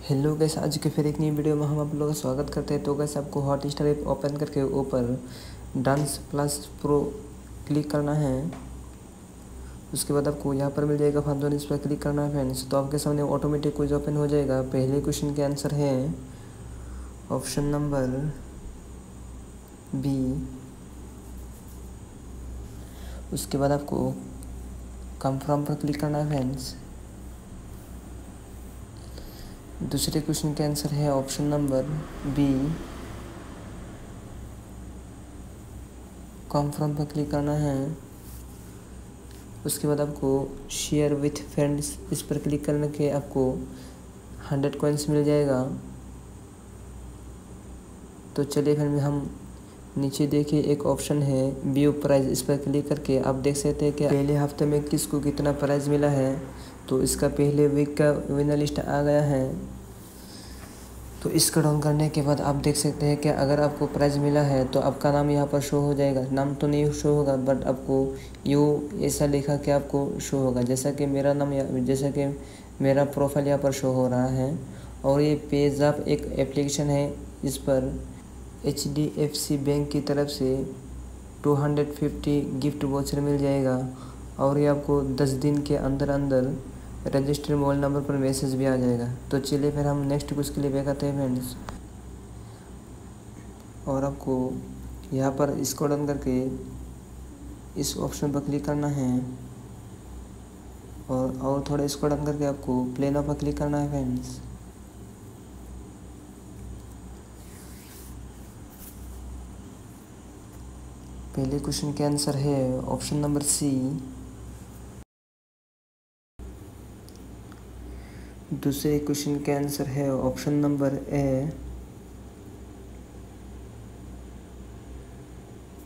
Hello guys आज के फिर एक नई वीडियो में हम आप लोगों का स्वागत करते हैं। तो गैस आपको हॉट स्टार ऐप ओपन करके ऊपर डांस प्लस प्रो क्लिक करना है। उसके बाद आपको यहाँ पर मिल जाएगा फ़ंक्शन इस पर क्लिक करना है फ्रेंड्स तो आपके सामने ऑटोमेटिक क्विज ओपन हो जाएगा। पहले क्वेश्चन के आंसर है। ऑप्शन नंबर बी उसके बाद आपको कंफर्म पर क्लिक करना है फ्रेंड्स दूसरे क्वेश्चन का आंसर है ऑप्शन नंबर बी कॉन्फर्म पर क्लिक करना है। उसके बाद आपको शेयर विथ फ्रेंड्स इस पर क्लिक करने के आपको हंड्रेड कॉइन्स मिल जाएगा। तो चलिए फिर हम नीचे देखिए एक ऑप्शन है व्यू प्राइस इस पर क्लिक करके आप देख सकते हैं कि पहले हफ़्ते में किसको कितना प्राइस मिला है तो इसका पहले वीक का विनर लिस्ट आ गया है। तो इसको डाउन करने के बाद आप देख सकते हैं कि अगर आपको प्राइज़ मिला है तो आपका नाम यहाँ पर शो हो जाएगा। नाम तो नहीं शो होगा बट आपको यू ऐसा लिखा कि आपको शो होगा। जैसा कि मेरा नाम जैसा कि मेरा प्रोफ़ाइल यहाँ पर शो हो रहा है, और ये पेज आप एक एप्लीकेशन है, इस पर सी बैंक की तरफ़ से two hundred fifty gift voucher मिल जाएगा और ये आपको दस दिन के अंदर अंदर रजिस्टर मोबाइल नंबर पर मैसेज भी आ जाएगा। तो चलिए फिर हम नेक्स्ट कुछ के लिए बेकाते हैं फ्रेंड्स और आपको यहाँ पर इसको डन करके इस ऑप्शन पर क्लिक करना है। और और थोड़ा इसको डन करके आपको प्लेन पर क्लिक करना है फ्रेंड्स पहले क्वेश्चन के आंसर है ऑप्शन नंबर सी दूसरे क्वेश्चन के आंसर है ऑप्शन नंबर ए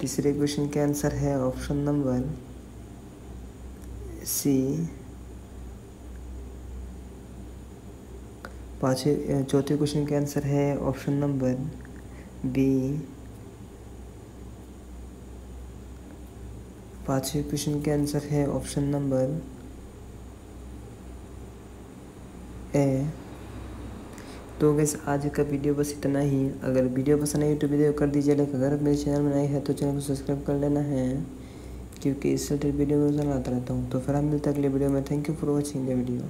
तीसरे क्वेश्चन के आंसर है ऑप्शन नंबर सी पाँचवें, चौथे क्वेश्चन के आंसर है ऑप्शन नंबर बी पाँचवें क्वेश्चन के आंसर है ऑप्शन नंबर ए तो गैस आज का वीडियो बस इतना ही। अगर वीडियो पसंद आई तो वीडियो कर दीजिए लाइक अगर मेरे चैनल में नए हैं तो चैनल को सब्सक्राइब कर लेना है, क्योंकि इस वीडियो में आता रहता हूँ। तो फिर हम मिलते हैं अगले वीडियो में। Thank you for watching the video